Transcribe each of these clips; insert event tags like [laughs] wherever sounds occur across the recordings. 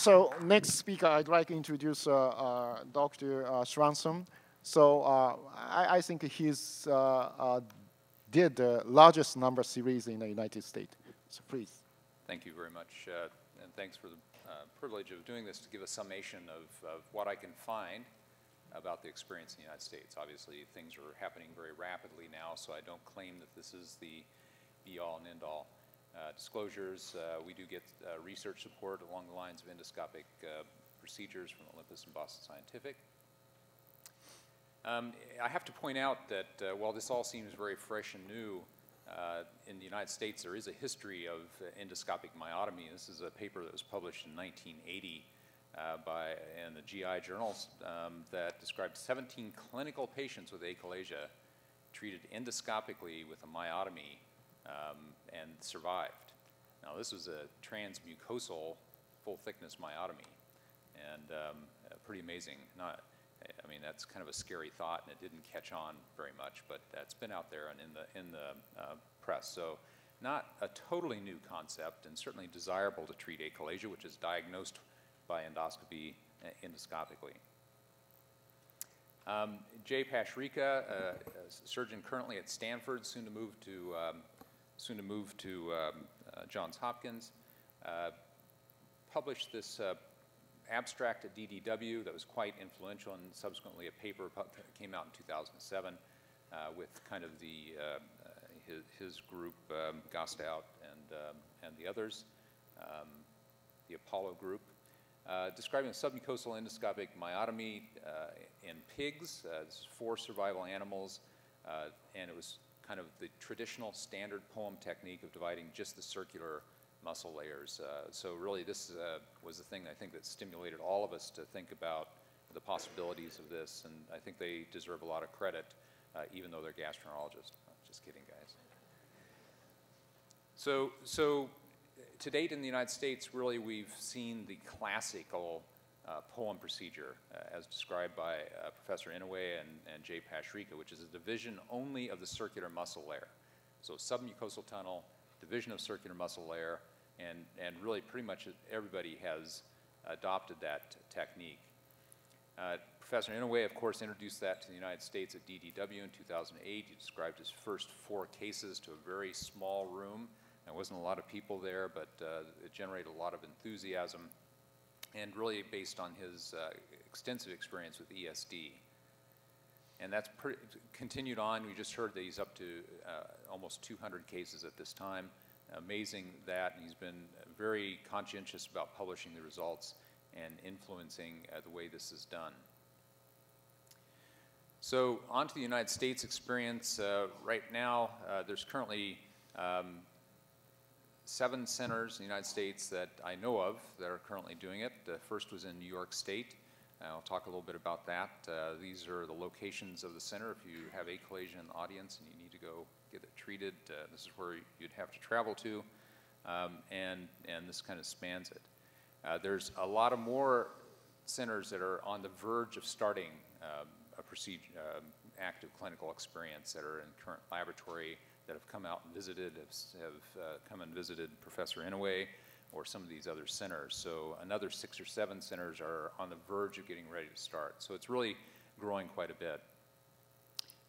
so next speaker, I'd like to introduce uh, uh, Dr. Uh. So uh, I, I, think he's uh, did the largest number series in the United States. So please. Thank you very much, and thanks for the privilege of doing this to give a summation of, of what I can find about the experience in the United States. Obviously, things are happening very rapidly now, so I don't claim that this is the be-all and end-all. Uh, disclosures, uh, we do get uh, research support along the lines of endoscopic uh, procedures from Olympus and Boston Scientific. Um, I have to point out that uh, while this all seems very fresh and new, uh, in the United States there is a history of endoscopic myotomy. This is a paper that was published in 1980 by, in the GI journals um, that described 17 clinical patients with achalasia treated endoscopically with a myotomy um, and survived. Now this was a transmucosal full thickness myotomy and um, pretty amazing. Not, I mean, that's kind of a scary thought and it didn't catch on very much, but that's been out there and in the, in the uh, press. So not a totally new concept and certainly desirable to treat achalasia, which is diagnosed by endoscopy uh, endoscopically. Um, Jay Pasricha, uh, a surgeon currently at Stanford, soon to move to um, soon to move to um, uh, Johns Hopkins, uh, published this uh, abstract at DDW that was quite influential and subsequently a paper came out in 2007 uh, with kind of the, uh, his, his, group, um, Gostout and, um, and the others, um, the Apollo group, uh, describing a submucosal endoscopic myotomy in pigs. is four survival animals, and it was kind of the traditional standard POEM technique of dividing just the circular muscle layers. Uh, so really this uh, was the thing I think that stimulated all of us to think about the possibilities of this, and I think they deserve a lot of credit, uh, even though they're gastroenterologists. Just kidding, guys. So, so to date in the United States, really we've seen the classical uh, POEM procedure, uh, as described by uh, Professor Inoue and, and Jay Pasricha, which is a division only of the circular muscle layer. So submucosal tunnel, division of circular muscle layer, and, and really pretty much everybody has adopted that technique. Uh, Professor Inoue, of course, introduced that to the United States at DDW in 2008. He described his first four cases to a very small room. There wasn't a lot of people there, but uh, it generated a lot of enthusiasm and really based on his uh, extensive experience with ESD. And that's continued on. We just heard that he's up to uh, almost 200 cases at this time. Amazing that, and he's been very conscientious about publishing the results and influencing uh, the way this is done. So on to the United States experience. Uh, right now, uh, there's currently um, seven centers in the United States that I know of that are currently doing it. The first was in New York State. I'll talk a little bit about that. Uh, these are the locations of the center. If you have achalasia in the audience and you need to go get it treated, uh, this is where you'd have to travel to, um, and, and this kind of spans it. Uh, there's a lot of more centers that are on the verge of starting um, a procedure, um, active clinical experience that are in current laboratory that have come out and visited, have, have uh, come and visited Professor Inoue or some of these other centers. So another six or seven centers are on the verge of getting ready to start. So it's really growing quite a bit.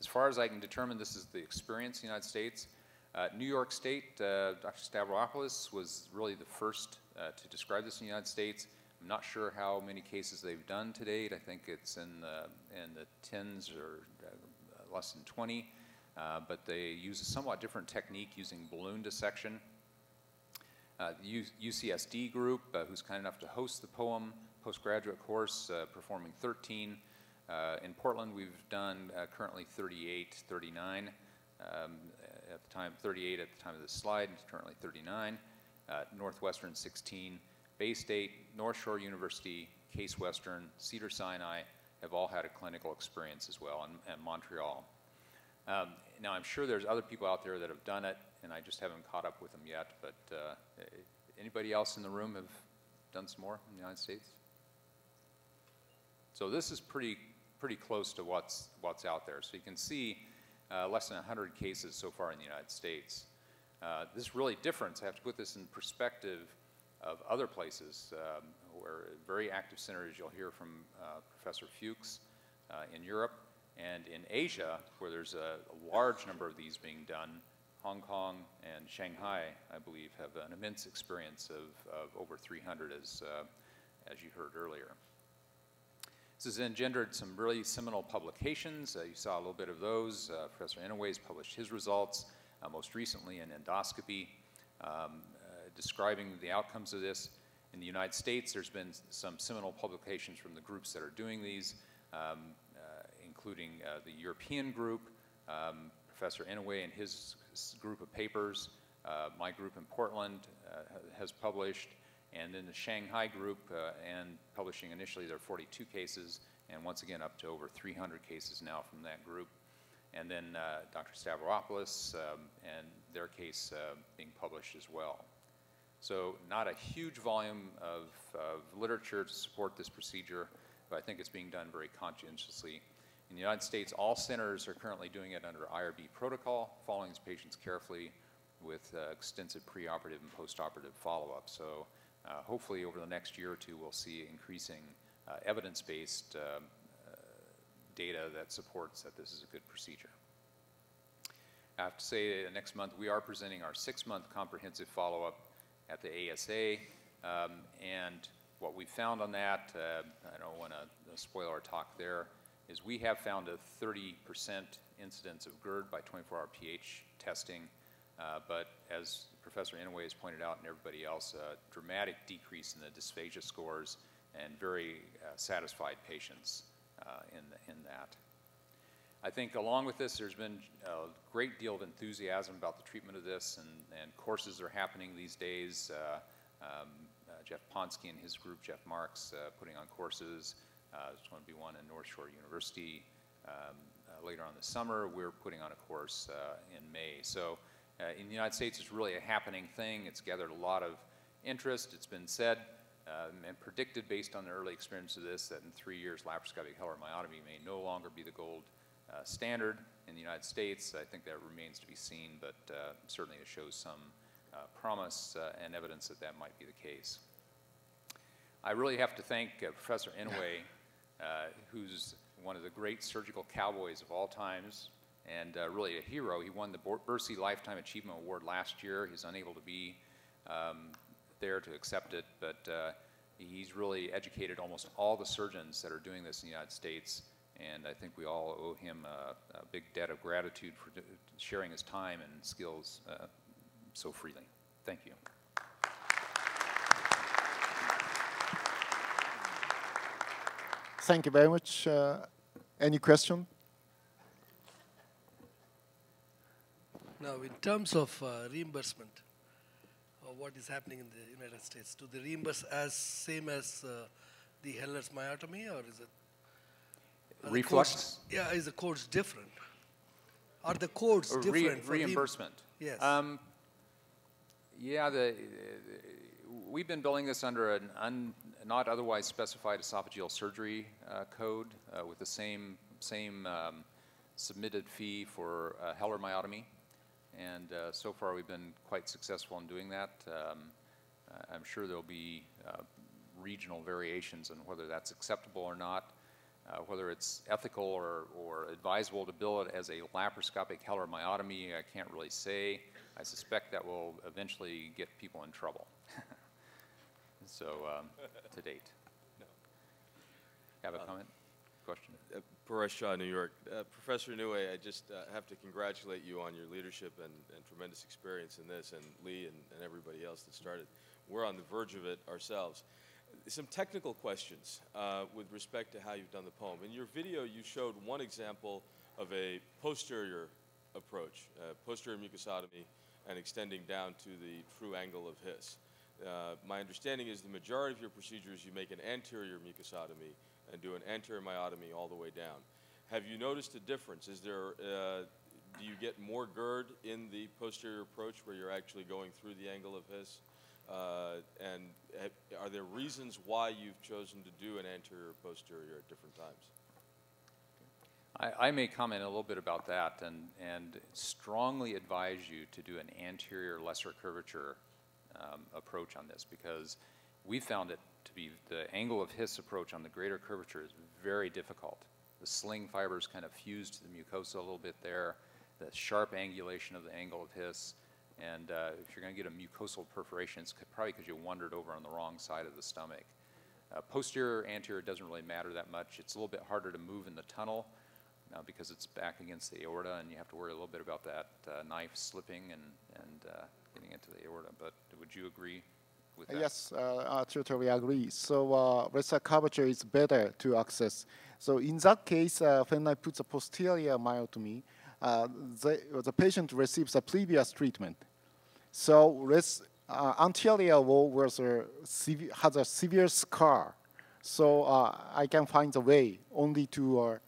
As far as I can determine, this is the experience in the United States. Uh, New York State, uh, Dr. Stavropoulos was really the first uh, to describe this in the United States. I'm not sure how many cases they've done to date. I think it's in the, in the tens or uh, less than 20. Uh, but they use a somewhat different technique using balloon dissection. Uh, the UCSD group, uh, who's kind enough to host the POEM postgraduate course, uh, performing 13. Uh, in Portland, we've done currently 38, 39. Um, at the time, 38 at the time of this slide, It's currently 39. Northwestern, 16. Bay State, North Shore University, Case Western, Cedar Sinai have all had a clinical experience as well, and, and Montreal. Um, now, I'm sure there's other people out there that have done it, and I just haven't caught up with them yet. But uh, anybody else in the room have done some more in the United States? So this is pretty pretty close to what's what's out there. So you can see uh, less than 100 cases so far in the United States. Uh, this really different. I have to put this in perspective of other places um, where very active centers you'll hear from uh, Professor Fuchs uh, in Europe, and in Asia, where there's a, a large number of these being done, Hong Kong and Shanghai, I believe, have an immense experience of, of over 300, as, uh, as you heard earlier. This has engendered some really seminal publications. Uh, you saw a little bit of those. Uh, Professor Inoue's published his results, uh, most recently in endoscopy, um, uh, describing the outcomes of this. In the United States, there's been some seminal publications from the groups that are doing these, um, including uh, the European group, um, Professor Inoue and his group of papers. Uh, my group in Portland uh, has published, and then the Shanghai group, uh, and publishing initially there are 42 cases, and once again up to over 300 cases now from that group. And then uh, Dr. Stavropoulos um, and their case being published as well. So not a huge volume of, of literature to support this procedure, but I think it's being done very conscientiously in the United States, all centers are currently doing it under IRB protocol, following these patients carefully with uh, extensive preoperative and postoperative follow-up. So uh, hopefully over the next year or two, we'll see increasing uh, evidence-based um, uh, data that supports that this is a good procedure. I have to say that next month we are presenting our six-month comprehensive follow-up at the ASA, um, and what we found on that, uh, I don't want to spoil our talk there, is we have found a 30% incidence of GERD by 24-hour pH testing, uh, but as Professor Inoue has pointed out and everybody else, a dramatic decrease in the dysphagia scores and very uh, satisfied patients uh, in, the, in that. I think along with this, there's been a great deal of enthusiasm about the treatment of this, and, and courses are happening these days. Uh, um, uh, Jeff Ponsky and his group, Jeff Marks, putting on courses. Uh, there's going to be one in North Shore University um, uh, later on this summer. We're putting on a course uh, in May. So uh, in the United States, it's really a happening thing. It's gathered a lot of interest. It's been said um, and predicted based on the early experience of this that in three years, laparoscopic Heller myotomy may no longer be the gold uh, standard in the United States. I think that remains to be seen, but uh, certainly it shows some promise and evidence that that might be the case. I really have to thank Professor Inoue uh, [laughs] who's one of the great surgical cowboys of all times and uh, really a hero. He won the Berci Lifetime Achievement Award last year. He's unable to be um, there to accept it, but uh, he's really educated almost all the surgeons that are doing this in the United States, and I think we all owe him a, a big debt of gratitude for sharing his time and skills uh, so freely. Thank you. Thank you very much. Uh, any question? Now, in terms of uh, reimbursement, uh, what is happening in the United States? Do they reimburse as same as uh, the Heller's myotomy, or is it reflux? Codes, yeah, is the codes different? Are the codes different? Re reimbursement. yes. Um, yeah, the, we've been billing this under an un, not otherwise specified esophageal surgery uh, code uh, with the same, same um, submitted fee for uh, Heller myotomy. And uh, so far we've been quite successful in doing that. Um, I'm sure there'll be uh, regional variations on whether that's acceptable or not. Uh, whether it's ethical or, or, advisable to bill it as a laparoscopic Heller myotomy, I can't really say. I suspect that will eventually get people in trouble so um, [laughs] to date. No. Have a uh, comment? Question? Uh, Paresh Shah, New York. Uh, Professor Inoue, I just uh, have to congratulate you on your leadership and, and tremendous experience in this, and Lee and, and, everybody else that started. We're on the verge of it ourselves. Some technical questions uh, with respect to how you've done the poem. In your video, you showed one example of a posterior approach, uh, posterior mucosotomy, and extending down to the true angle of His. Uh, my understanding is the majority of your procedures, you make an anterior mucosotomy and do an anterior myotomy all the way down. Have you noticed a difference? Is there, uh, do you get more GERD in the posterior approach where you're actually going through the angle of His? Uh, and are there reasons why you've chosen to do an anterior posterior at different times? I, I, may comment a little bit about that and, and strongly advise you to do an anterior lesser curvature um, approach on this because we found it to be, the angle of His approach on the greater curvature is very difficult. The sling fibers kind of fuse to the mucosa a little bit there, the sharp angulation of the angle of His, and uh, if you're going to get a mucosal perforation, it's probably because you wandered over on the wrong side of the stomach. Uh, posterior, anterior doesn't really matter that much. It's a little bit harder to move in the tunnel uh, because it's back against the aorta, and you have to worry a little bit about that uh, knife slipping and, and uh, getting into the aorta. But would you agree with that? Yes, uh, I totally agree. So uh, rectal curvature is better to access. So in that case, uh, when I put the posterior myotomy, uh, the, the patient receives a previous treatment. So res, uh, anterior wall was a has a severe scar. So uh, I can find the way only to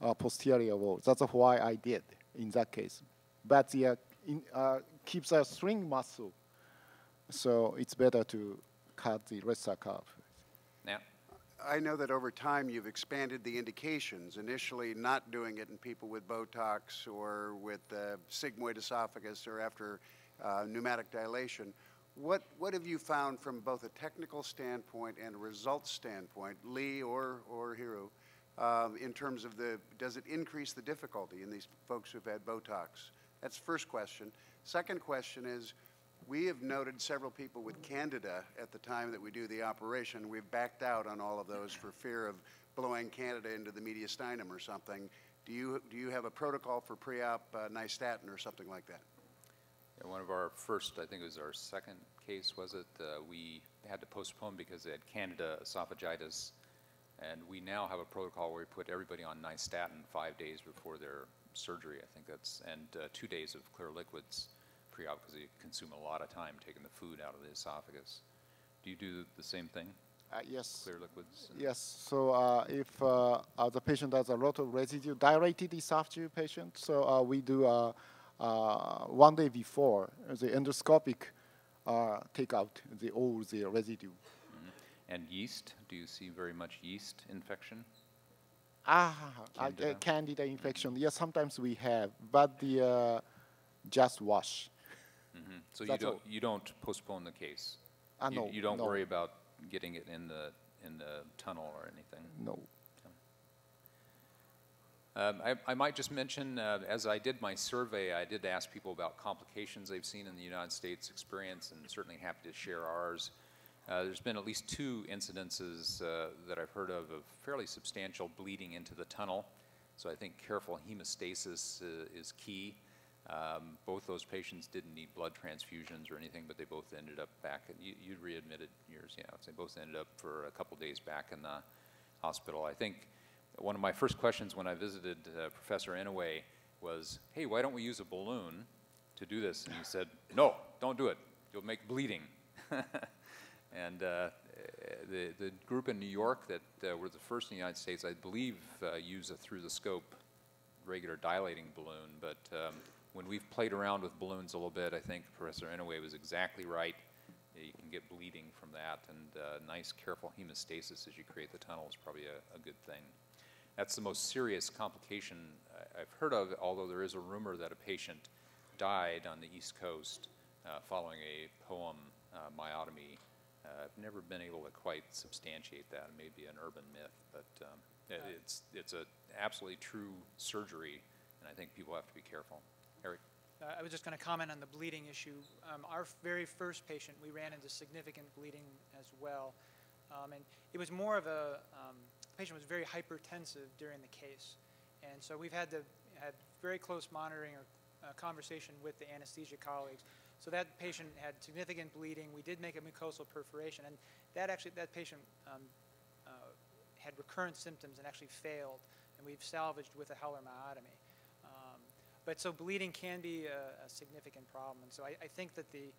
uh, posterior wall. That's why I did in that case. But the uh, in, uh, keeps a string muscle. So it's better to cut the rectal curve. Yeah. I know that over time you've expanded the indications, initially not doing it in people with Botox or with uh, sigmoid esophagus or after uh, pneumatic dilation. What, what have you found from both a technical standpoint and a results standpoint, Lee or, or Hiru, um, in terms of the, does it increase the difficulty in these folks who've had Botox? That's the first question. Second question is, we have noted several people with candida at the time that we do the operation. We've backed out on all of those for fear of blowing candida into the mediastinum or something. Do you, do you have a protocol for pre-op uh, nystatin or something like that? yeah, one of our first, I think it was our second case, was it? Uh, we had to postpone because they had candida esophagitis. And we now have a protocol where we put everybody on nystatin five days before their surgery. I think that's, and uh, two days of clear liquids pre-op because they consume a lot of time taking the food out of the esophagus. Do you do the same thing, Uh, yes. clear liquids? Yes. So uh, if uh, uh, the patient has a lot of residue, dilated esophageal patient, so uh, we do uh, uh, one day before the endoscopic uh, take out the all the residue. And yeast, do you see very much yeast infection? Ah, I- uh, Candida. candida infection. Yes, sometimes we have, but the uh, just wash. Mhm. So you don't, all. you don't postpone the case? Ah, You- no, You don't no. worry about getting it in the, in the tunnel or anything? No. Um, I, I might just mention, uh, as I did my survey, I did ask people about complications they've seen in the United States experience, and certainly happy to share ours. Uh, there's been at least two incidences uh, that I've heard of of fairly substantial bleeding into the tunnel. So I think careful hemostasis uh, is key. Um, both those patients didn't need blood transfusions or anything, but they both ended up back. You, you readmitted yours, yeah. They both ended up for a couple days back in the hospital. I think one of my first questions when I visited uh, Professor Inoue was, "Hey, why don't we use a balloon to do this?" And he said, "No, don't do it. You'll make bleeding." [laughs] and uh, the the group in New York that uh, were the first in the United States, I believe, uh, use a through the scope regular dilating balloon. But um, when we've played around with balloons a little bit, I think Professor Inoue was exactly right. You can get bleeding from that, and uh, nice, careful hemostasis as you create the tunnel is probably a, a good thing. That's the most serious complication I- I've heard of, although there is a rumor that a patient died on the East Coast uh, following a poem uh, myotomy. Uh, I've never been able to quite substantiate that. It may be an urban myth, but um, it- it's, it's an absolutely true surgery, and I think people have to be careful. Eric? Uh, I was just going to comment on the bleeding issue. Um, Our very first patient, we ran into significant bleeding as well. Um, And it was more of a, um, the patient was very hypertensive during the case. And so we've had to, had very close monitoring or uh, conversation with the anesthesia colleagues. So that patient had significant bleeding. We did make a mucosal perforation, and that actually, that patient um, uh, had recurrent symptoms and actually failed, and we've salvaged with a Heller myotomy. Um, But so bleeding can be a, a significant problem, and so I, I think that the,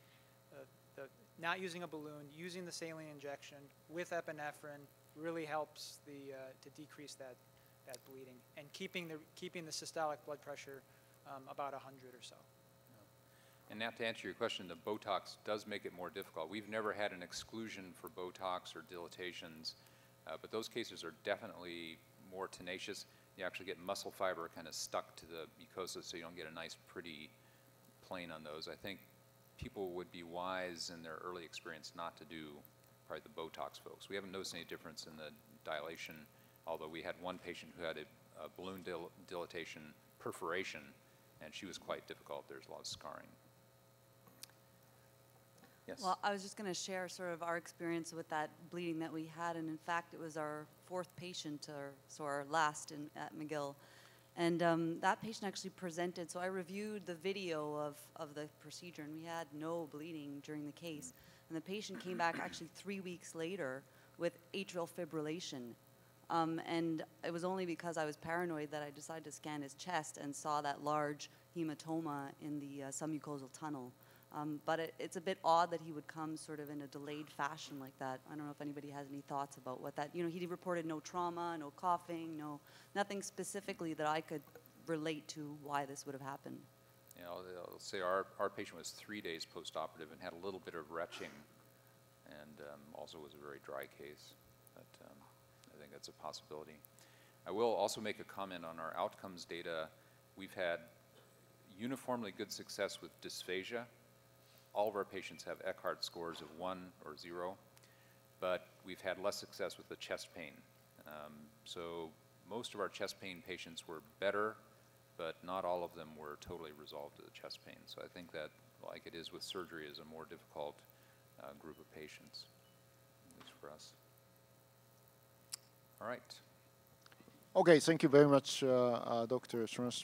uh, the, not using a balloon, using the saline injection with epinephrine really helps the, uh, to decrease that, that bleeding, and keeping the, keeping the systolic blood pressure um, about 100 or so. And now to answer your question, the Botox does make it more difficult. We've never had an exclusion for Botox or dilatations, uh, but those cases are definitely more tenacious. You actually get muscle fiber kind of stuck to the mucosa, so you don't get a nice, pretty plane on those. I think people would be wise in their early experience not to do probably the Botox folks. We haven't noticed any difference in the dilation, although we had one patient who had a, a balloon dil- dilatation perforation, and she was quite difficult. There's a lot of scarring. Yes. Well, I was just going to share sort of our experience with that bleeding that we had, and in fact, it was our fourth patient, or so our last in, at McGill, and um, that patient actually presented. So I reviewed the video of, of the procedure, and we had no bleeding during the case. And the patient came back actually three weeks later with atrial fibrillation. Um, and it was only because I was paranoid that I decided to scan his chest and saw that large hematoma in the uh, submucosal tunnel. Um, but it, it's a bit odd that he would come sort of in a delayed fashion like that. I don't know if anybody has any thoughts about what that. You know, he reported no trauma, no coughing, no nothing specifically that I could relate to why this would have happened. You know, I'll say our, our patient was three days post-operative and had a little bit of retching, and um, also was a very dry case. But um, I think that's a possibility. I will also make a comment on our outcomes data. We've had uniformly good success with dysphagia. All of our patients have Eckardt scores of one or zero, but we've had less success with the chest pain. Um, so most of our chest pain patients were better but not all of them were totally resolved to the chest pain. So I think that, like it is with surgery, is a more difficult uh, group of patients, at least for us. All right. Okay, thank you very much, uh, uh, Dr. Schrenst-